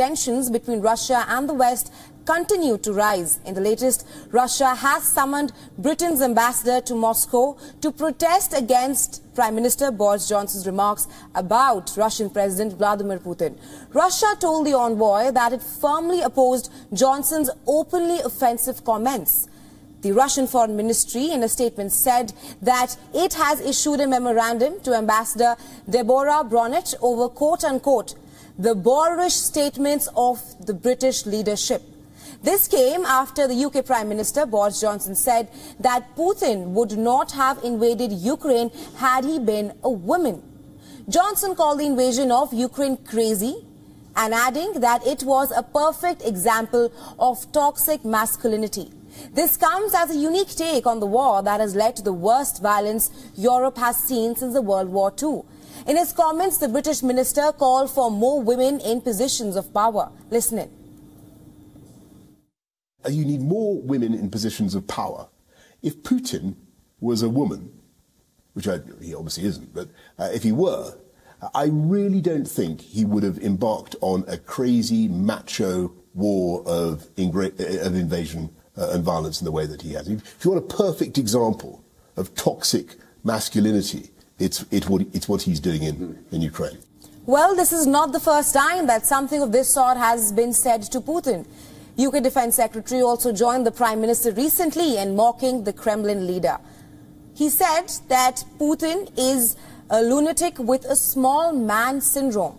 tensions between Russia and the West continue to rise. In the latest, Russia has summoned Britain's ambassador to Moscow to protest against Prime Minister Boris Johnson's remarks about Russian President Vladimir Putin. Russia told the envoy that it firmly opposed Johnson's openly offensive comments. The Russian Foreign Ministry in a statement said that it has issued a memorandum to Ambassador Deborah Bronnert over quote-unquote the boorish statements of the British leadership. This came after the UK Prime Minister Boris Johnson said that Putin would not have invaded Ukraine had he been a woman. Johnson called the invasion of Ukraine crazy and adding that it was a perfect example of toxic masculinity. This comes as a unique take on the war that has led to the worst violence Europe has seen since the World War II. In his comments, the British minister called for more women in positions of power. Listen in. Uh, you need more women in positions of power. If Putin was a woman, which I, he obviously isn't, but uh, if he were, I really don't think he would have embarked on a crazy macho war of, of invasion uh, and violence in the way that he has. If you want a perfect example of toxic masculinity, it's, it, it's what he's doing in, in Ukraine. Well, this is not the first time that something of this sort has been said to Putin. UK Defense Secretary also joined the Prime Minister recently in mocking the Kremlin leader. He said that Putin is a lunatic with a small man syndrome.